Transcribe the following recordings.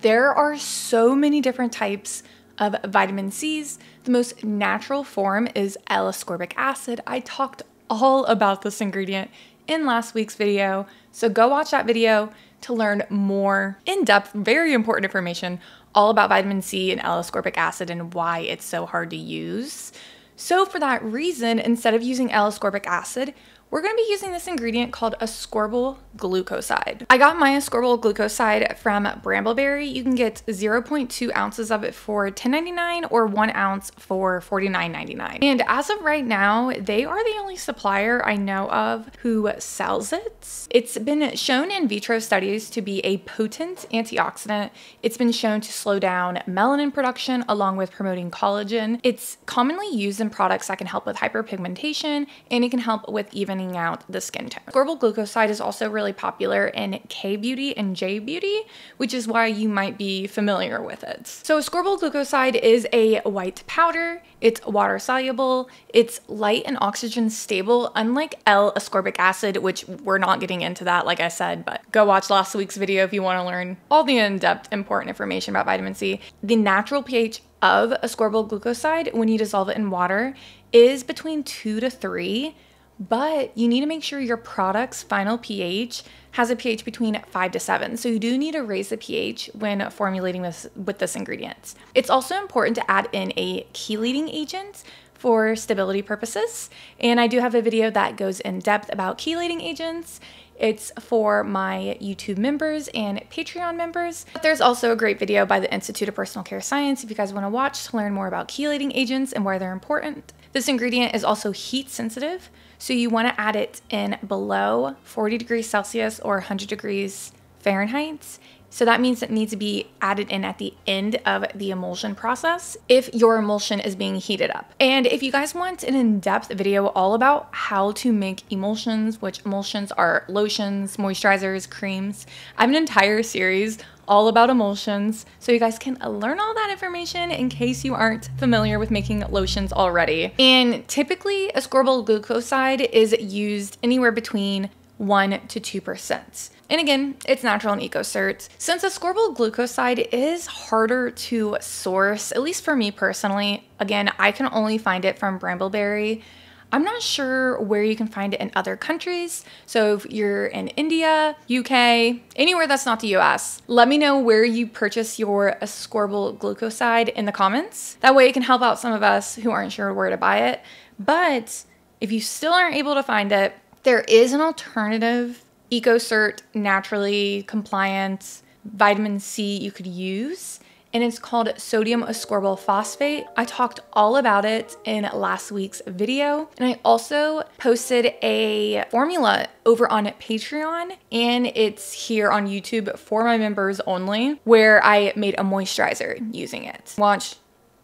There are so many different types of vitamin C's. The most natural form is L-ascorbic acid. I talked all about this ingredient in last week's video, so go watch that video to learn more in-depth, very important information all about vitamin C and L-ascorbic acid and why it's so hard to use. So for that reason, instead of using L-ascorbic acid, we're going to be using this ingredient called ascorbyl glucoside. I got my ascorbyl glucoside from Brambleberry. You can get 0.2 ounces of it for $10.99 or one ounce for $49.99. And as of right now, they are the only supplier I know of who sells it. It's been shown in vitro studies to be a potent antioxidant. It's been shown to slow down melanin production along with promoting collagen. It's commonly used in products that can help with hyperpigmentation and it can help with even out the skin tone. Ascorbyl glucoside is also really popular in K beauty and J beauty, which is why you might be familiar with it. So ascorbyl glucoside is a white powder. It's water soluble. It's light and oxygen stable, unlike L-ascorbic acid, which we're not getting into that, like I said, but go watch last week's video if you want to learn all the in-depth important information about vitamin C. The natural pH of ascorbyl glucoside when you dissolve it in water is between two to three but you need to make sure your product's final pH has a pH between 5 to 7. So you do need to raise the pH when formulating this with this ingredient. It's also important to add in a chelating agent for stability purposes. And I do have a video that goes in depth about chelating agents. It's for my YouTube members and Patreon members. But there's also a great video by the Institute of Personal Care Science if you guys want to watch to learn more about chelating agents and why they're important. This ingredient is also heat sensitive, so you want to add it in below 40 degrees Celsius or 100 degrees Fahrenheit. So that means it needs to be added in at the end of the emulsion process if your emulsion is being heated up. And if you guys want an in-depth video all about how to make emulsions, which emulsions are lotions, moisturizers, creams, I have an entire series all about emulsions, so you guys can learn all that information in case you aren't familiar with making lotions already. And typically, ascorbyl glucoside is used anywhere between 1 to 2%. And again, it's natural and EcoCert. Since ascorbyl glucoside is harder to source, at least for me personally, again, I can only find it from Brambleberry I'm not sure where you can find it in other countries. So if you're in India, UK, anywhere that's not the US, let me know where you purchase your ascorbyl glucoside in the comments. That way it can help out some of us who aren't sure where to buy it. But if you still aren't able to find it, there is an alternative EcoCert naturally compliant vitamin C you could use and it's called sodium ascorbyl phosphate. I talked all about it in last week's video, and I also posted a formula over on Patreon, and it's here on YouTube for my members only, where I made a moisturizer using it. Watch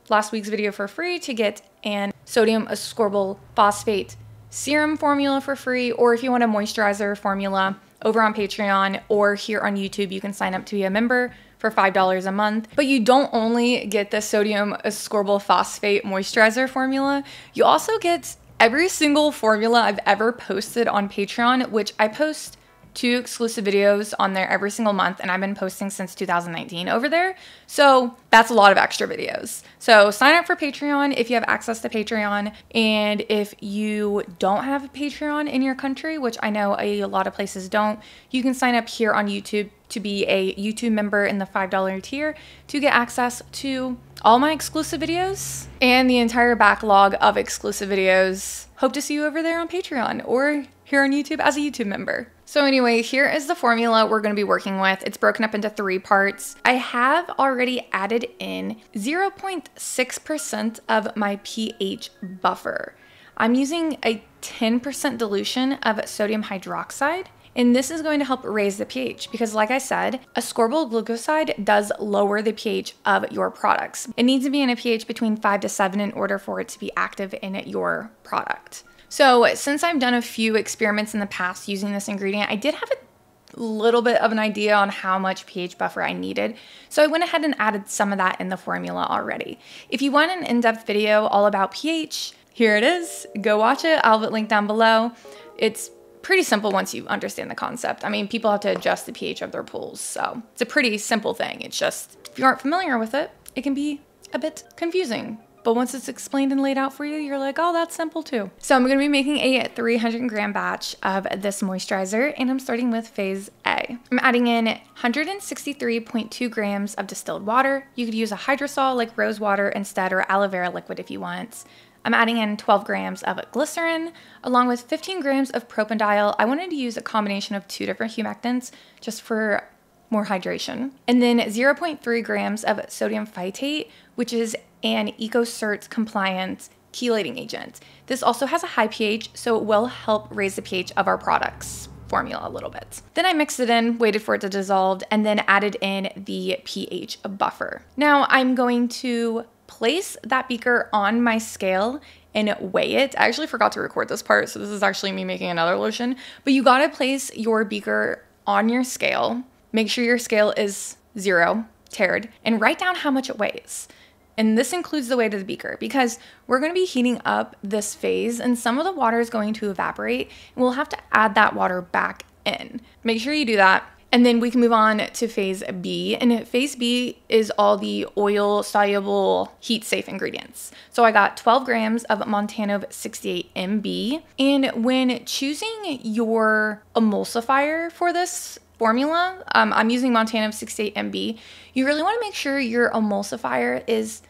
last week's video for free to get an sodium ascorbyl phosphate serum formula for free, or if you want a moisturizer formula over on Patreon or here on YouTube, you can sign up to be a member for $5 a month. But you don't only get the sodium ascorbyl phosphate moisturizer formula, you also get every single formula I've ever posted on Patreon, which I post two exclusive videos on there every single month, and I've been posting since 2019 over there. So that's a lot of extra videos. So sign up for Patreon if you have access to Patreon. And if you don't have Patreon in your country, which I know a lot of places don't, you can sign up here on YouTube to be a YouTube member in the $5 tier to get access to all my exclusive videos and the entire backlog of exclusive videos. Hope to see you over there on Patreon or here on YouTube as a YouTube member. So anyway, here is the formula we're going to be working with. It's broken up into three parts. I have already added in 0.6% of my pH buffer. I'm using a 10% dilution of sodium hydroxide. And this is going to help raise the pH because like I said, ascorbyl glucoside does lower the pH of your products. It needs to be in a pH between 5 to 7 in order for it to be active in your product. So since I've done a few experiments in the past using this ingredient, I did have a little bit of an idea on how much pH buffer I needed. So I went ahead and added some of that in the formula already. If you want an in-depth video all about pH, here it is. Go watch it. I'll linked down below. It's pretty simple once you understand the concept. I mean, people have to adjust the pH of their pools, so it's a pretty simple thing. It's just, if you aren't familiar with it, it can be a bit confusing. But once it's explained and laid out for you, you're like, oh, that's simple too. So I'm gonna be making a 300 gram batch of this moisturizer and I'm starting with phase A. I'm adding in 163.2 grams of distilled water. You could use a hydrosol like rose water instead or aloe vera liquid if you want. I'm adding in 12 grams of glycerin along with 15 grams of propanediol. I wanted to use a combination of two different humectants just for more hydration. And then 0.3 grams of sodium phytate, which is an EcoCert compliant chelating agent. This also has a high pH, so it will help raise the pH of our products formula a little bit. Then I mixed it in, waited for it to dissolve, and then added in the pH buffer. Now I'm going to place that beaker on my scale and weigh it. I actually forgot to record this part, so this is actually me making another lotion. But you gotta place your beaker on your scale. Make sure your scale is zero, tared, and write down how much it weighs. And this includes the weight of the beaker because we're going to be heating up this phase and some of the water is going to evaporate and we'll have to add that water back in. Make sure you do that. And then we can move on to phase B. And phase B is all the oil soluble heat safe ingredients. So I got 12 grams of Montanov 68 MB. And when choosing your emulsifier for this formula, um, I'm using Montanov 68 MB, you really want to make sure your emulsifier is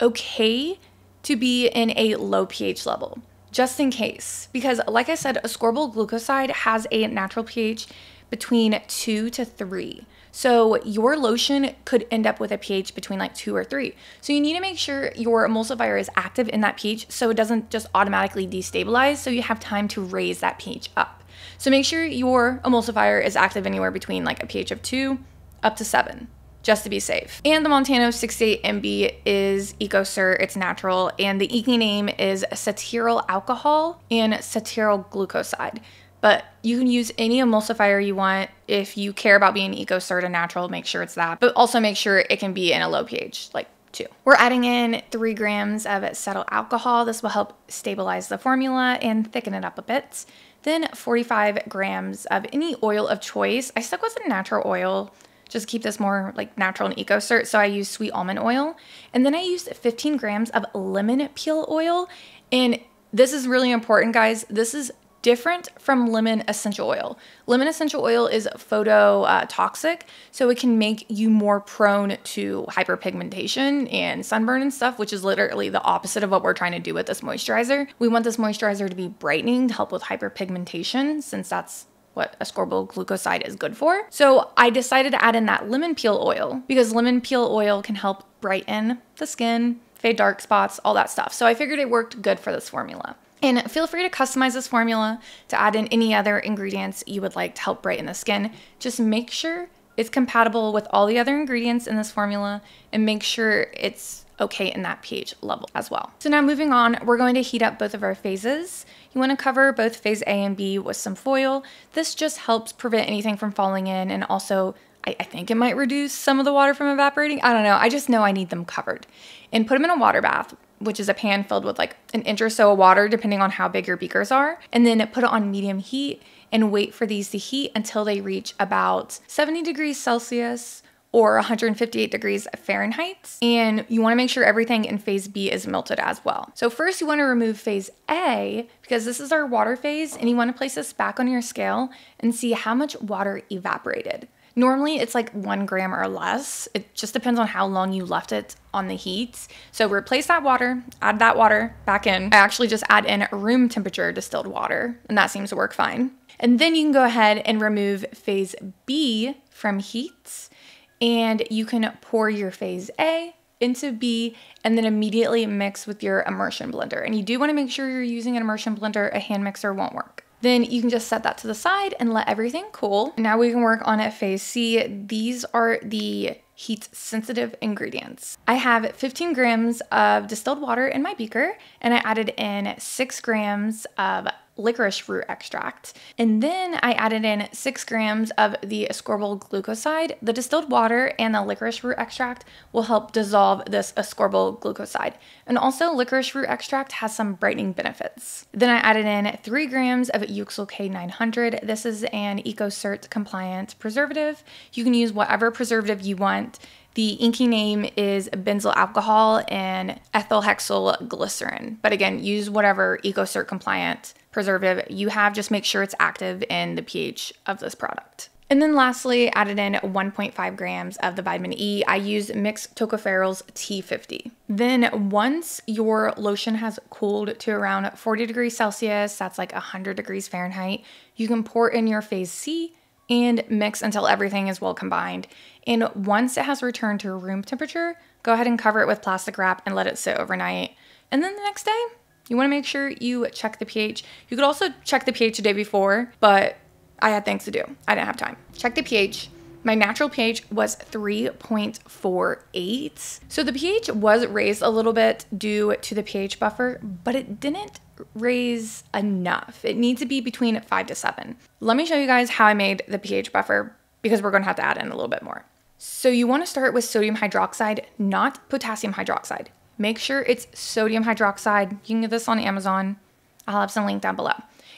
okay to be in a low pH level, just in case. Because, like I said, ascorbyl glucoside has a natural pH between two to three. So your lotion could end up with a pH between like two or three. So you need to make sure your emulsifier is active in that pH so it doesn't just automatically destabilize so you have time to raise that pH up. So make sure your emulsifier is active anywhere between like a pH of two up to seven just to be safe. And the Montanov 68 MB is EcoCert, it's natural, and the INCI name is cetearyl alcohol and cetearyl glucoside but you can use any emulsifier you want. If you care about being eco-cert and natural, make sure it's that, but also make sure it can be in a low pH, like two. We're adding in three grams of cetyl alcohol. This will help stabilize the formula and thicken it up a bit. Then 45 grams of any oil of choice. I stuck with a natural oil just keep this more like natural and eco-cert. So I use sweet almond oil. And then I used 15 grams of lemon peel oil. And this is really important, guys. This is different from lemon essential oil. Lemon essential oil is phototoxic, uh, so it can make you more prone to hyperpigmentation and sunburn and stuff, which is literally the opposite of what we're trying to do with this moisturizer. We want this moisturizer to be brightening to help with hyperpigmentation since that's what ascorbyl glucoside is good for. So I decided to add in that lemon peel oil because lemon peel oil can help brighten the skin, fade dark spots, all that stuff. So I figured it worked good for this formula. And feel free to customize this formula to add in any other ingredients you would like to help brighten the skin. Just make sure it's compatible with all the other ingredients in this formula and make sure it's okay in that pH level as well. So now moving on, we're going to heat up both of our phases. You want to cover both phase A and B with some foil. This just helps prevent anything from falling in and also I, I think it might reduce some of the water from evaporating. I don't know. I just know I need them covered. And put them in a water bath which is a pan filled with like an inch or so of water, depending on how big your beakers are. And then put it on medium heat and wait for these to heat until they reach about 70 degrees Celsius or 158 degrees Fahrenheit. And you wanna make sure everything in phase B is melted as well. So first you wanna remove phase A because this is our water phase and you wanna place this back on your scale and see how much water evaporated. Normally it's like one gram or less. It just depends on how long you left it on the heat. So replace that water, add that water back in. I actually just add in room temperature distilled water and that seems to work fine. And then you can go ahead and remove phase B from heat and you can pour your phase A into B and then immediately mix with your immersion blender. And you do want to make sure you're using an immersion blender, a hand mixer won't work. Then you can just set that to the side and let everything cool. Now we can work on at phase C. These are the heat sensitive ingredients. I have 15 grams of distilled water in my beaker and I added in 6 grams of licorice root extract. And then I added in six grams of the ascorbyl glucoside. The distilled water and the licorice root extract will help dissolve this ascorbyl glucoside. And also licorice root extract has some brightening benefits. Then I added in three grams of Euxyl K900. This is an EcoCert compliant preservative. You can use whatever preservative you want. The INCI name is benzyl alcohol and ethylhexylglycerin. But again, use whatever EcoCert compliant preservative you have. Just make sure it's active in the pH of this product. And then lastly, added in 1.5 grams of the vitamin E. I use mixed tocopherols T50. Then once your lotion has cooled to around 40 degrees Celsius, that's like 100 degrees Fahrenheit, you can pour in your phase C and mix until everything is well combined. And once it has returned to room temperature, go ahead and cover it with plastic wrap and let it sit overnight. And then the next day, you want to make sure you check the pH. You could also check the pH the day before, but I had things to do. I didn't have time. Check the pH. My natural pH was 3.48. So the pH was raised a little bit due to the pH buffer, but it didn't raise enough. It needs to be between 5 to 7. Let me show you guys how I made the pH buffer because we're going to have to add in a little bit more. So you want to start with sodium hydroxide, not potassium hydroxide. Make sure it's sodium hydroxide. You can get this on Amazon. I'll have some link down below.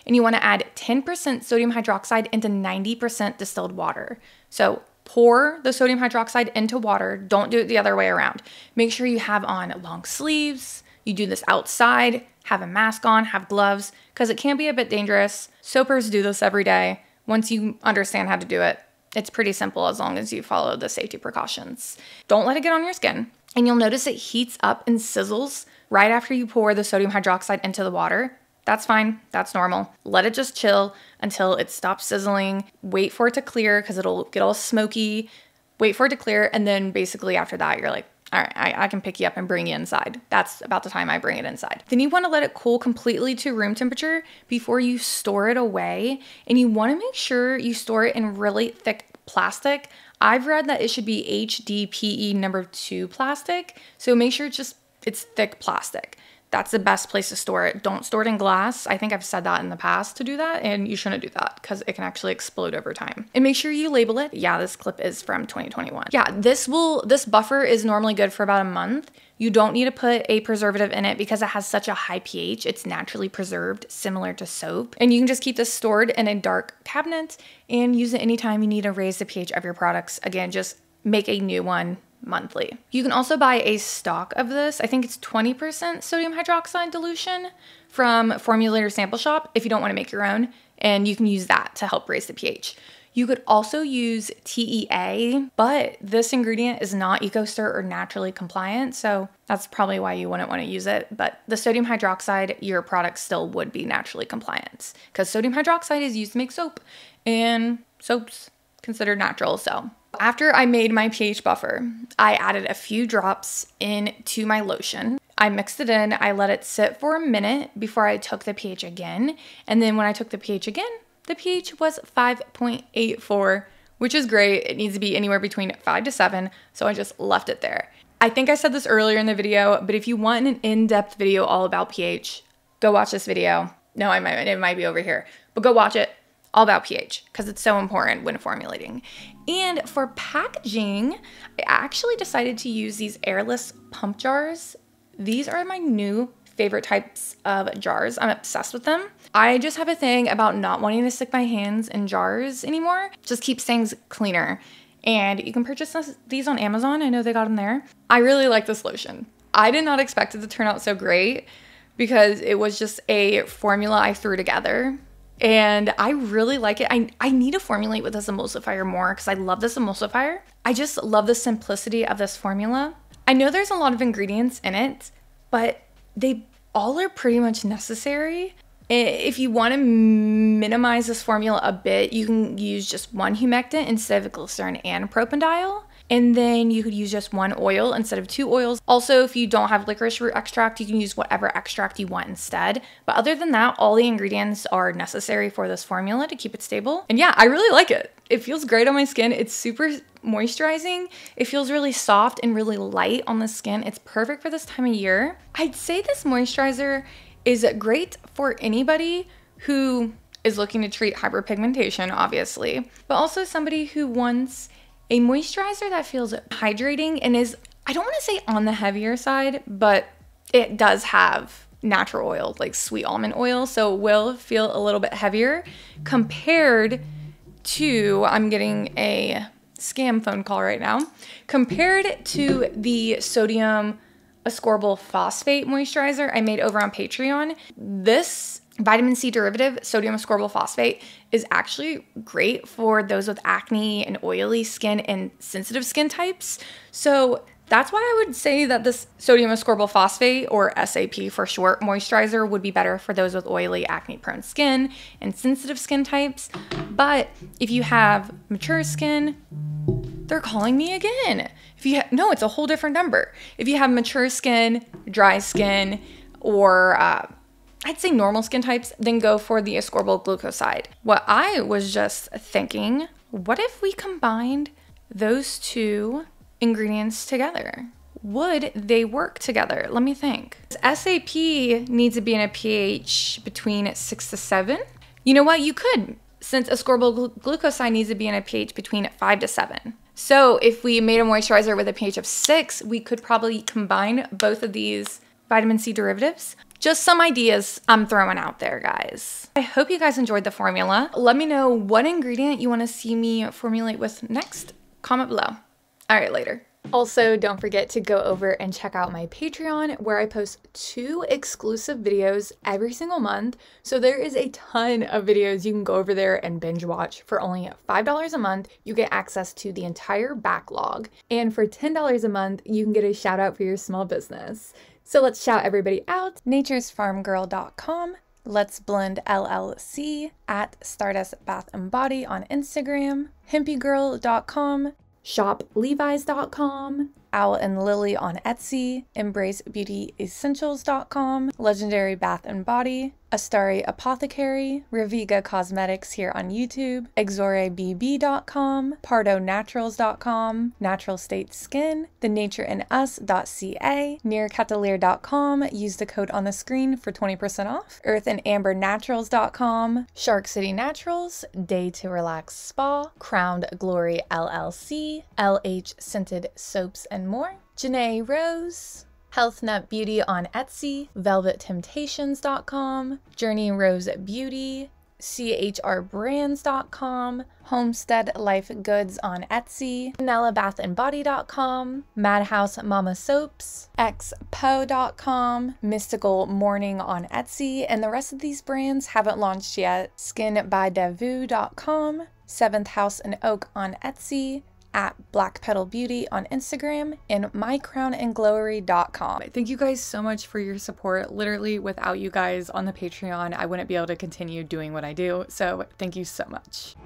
And you want to add 10% sodium hydroxide into 90% distilled water. So pour the sodium hydroxide into water. Don't do it the other way around. Make sure you have on long sleeves. You do this outside, have a mask on, have gloves, because it can be a bit dangerous. Soapers do this every day. Once you understand how to do it, it's pretty simple as long as you follow the safety precautions. Don't let it get on your skin. And you'll notice it heats up and sizzles right after you pour the sodium hydroxide into the water. That's fine, that's normal. Let it just chill until it stops sizzling. Wait for it to clear because it'll get all smoky. Wait for it to clear, and then basically after that, you're like, all right, I, I, can pick you up and bring you inside. That's about the time I bring it inside. Then you want to let it cool completely to room temperature before you store it away. And you want to make sure you store it in really thick plastic. I've read that it should be HDPE number two plastic. So make sure it's just it's thick plastic. That's the best place to store it. Don't store it in glass. I think I've said that in the past to do that, and you shouldn't do that because it can actually explode over time. And make sure you label it. Yeah, this clip is from 2021. Yeah, this will this buffer is normally good for about a month. You don't need to put a preservative in it because it has such a high pH. It's naturally preserved, similar to soap. And you can just keep this stored in a dark cabinet and use it anytime you need to raise the pH of your products. Again, just make a new one monthly. You can also buy a stock of this. I think it's 20% sodium hydroxide dilution from Formulator Sample Shop if you don't want to make your own, and you can use that to help raise the pH. You could also use TEA, but this ingredient is not EcoCert or naturally compliant, so that's probably why you wouldn't want to use it. But the sodium hydroxide, your product still would be naturally compliant because sodium hydroxide is used to make soap, and soap's considered natural, so after I made my pH buffer, I added a few drops into my lotion. I mixed it in, I let it sit for a minute before I took the pH again. And then when I took the pH again, the pH was 5.84, which is great. It needs to be anywhere between 5 to 7, so I just left it there. I think I said this earlier in the video, but if you want an in-depth video all about pH, go watch this video. No, I might it might be over here, but go watch it all about pH because it's so important when formulating. And for packaging, I actually decided to use these airless pump jars. These are my new favorite types of jars. I'm obsessed with them. I just have a thing about not wanting to stick my hands in jars anymore. Just keeps things cleaner. And you can purchase these on Amazon. I know they got them there. I really like this lotion. I did not expect it to turn out so great because it was just a formula I threw together. And I really like it. I, I need to formulate with this emulsifier more because I love this emulsifier. I just love the simplicity of this formula. I know there's a lot of ingredients in it, but they all are pretty much necessary. If you want to minimize this formula a bit, you can use just one humectant instead of glycerin and propanediol. And then you could use just one oil instead of two oils. Also, if you don't have licorice root extract, you can use whatever extract you want instead. But other than that, all the ingredients are necessary for this formula to keep it stable. And yeah, I really like it. It feels great on my skin. It's super moisturizing. It feels really soft and really light on the skin. It's perfect for this time of year. I'd say this moisturizer is great for anybody who is looking to treat hyperpigmentation, obviously, but also somebody who wants a moisturizer that feels hydrating and is, I don't want to say on the heavier side, but it does have natural oil, like sweet almond oil. So it will feel a little bit heavier compared to, I'm getting a scam phone call right now, compared to the sodium ascorbyl phosphate moisturizer I made over on Patreon. This vitamin C derivative, sodium ascorbyl phosphate, is actually great for those with acne and oily skin and sensitive skin types. So that's why I would say that this sodium ascorbyl phosphate, or SAP for short, moisturizer would be better for those with oily, acne prone skin and sensitive skin types. But if you have mature skin, they're calling me again. If you no, it's a whole different number. If you have mature skin, dry skin, or uh, I'd say normal skin types, then go for the ascorbyl glucoside. What I was just thinking, what if we combined those two ingredients together? Would they work together? Let me think. SAP needs to be in a pH between six to seven. You know what? You could, since ascorbyl glucoside needs to be in a pH between five to seven. So if we made a moisturizer with a pH of six, we could probably combine both of these vitamin C derivatives. Just some ideas I'm throwing out there, guys. I hope you guys enjoyed the formula. Let me know what ingredient you want to see me formulate with next. Comment below. All right, later. Also, don't forget to go over and check out my Patreon where I post two exclusive videos every single month. So there is a ton of videos you can go over there and binge watch. For only $5 a month, you get access to the entire backlog. And for $10 a month, you can get a shout out for your small business. So let's shout everybody out. naturesfarmgirl.com, Let's Blend LLC at Stardust Bath and Body on Instagram, hempygirl.com, shoplevis.com, Owl and Lily on Etsy, embracebeautyessentials.com, Legendary Bath and Body, Astari Apothecary, Reviga Cosmetics here on YouTube, exorebb.com, pardonaturals.com, Natural State Skin, thenatureindus.ca, nearcatalier.com, use the code on the screen for 20% off, earthandambernaturals.com, Shark City Naturals, Day to Relax Spa, Crowned Glory LLC, LH Scented Soaps and more, Janae Rose, Health Nut Beauty on Etsy, velvettemptations.com, Journey Rose Beauty, chrbrands.com, Homestead Life Goods on Etsy, NellaBathAndBody.com, Madhouse Mama Soaps, xpo.com, Mystical Morning on Etsy, and the rest of these brands haven't launched yet. SkinByDevu.com, Seventh House and Oak on Etsy, at Black Petal Beauty on Instagram and mycrownandglowery.com. Thank you guys so much for your support. Literally, without you guys on the Patreon, I wouldn't be able to continue doing what I do. So, thank you so much.